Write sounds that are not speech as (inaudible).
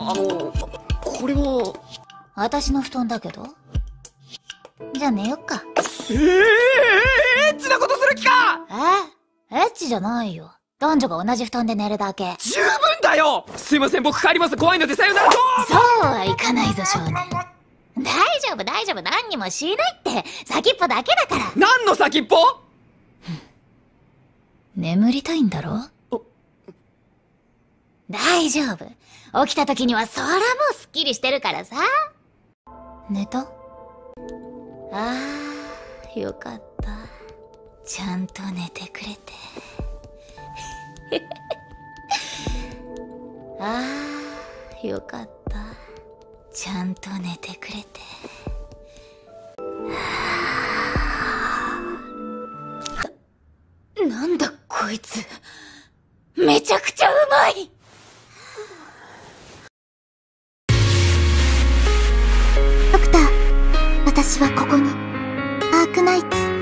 あの、これは。私の布団だけど？じゃあ寝よっか。ええー、エッチなことする気かえエッチじゃないよ。男女が同じ布団で寝るだけ。十分だよすいません、僕帰ります。怖いのでさよならとそうはいかないぞ、少年。大丈夫、大丈夫、何にもしないって。先っぽだけだから。何の先っぽ眠りたいんだろ大丈夫。起きた時にはそらもうすっきりしてるからさ。寝た？あ (laughs) あ、よかった。ちゃんと寝てくれて。ああ、よかった。ちゃんと寝てくれて。なんだこいつ。めちゃくちゃうまい私はここに、アークナイツ、